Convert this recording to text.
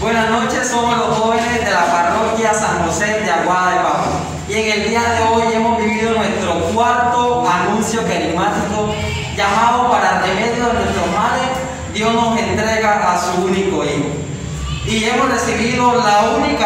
Buenas noches, somos los jóvenes de la parroquia San José de Aguada de Pablo. Y en el día de hoy hemos vivido nuestro cuarto anuncio carismático llamado para remedio de nuestros males, Dios nos entrega a su único hijo. Y hemos recibido la única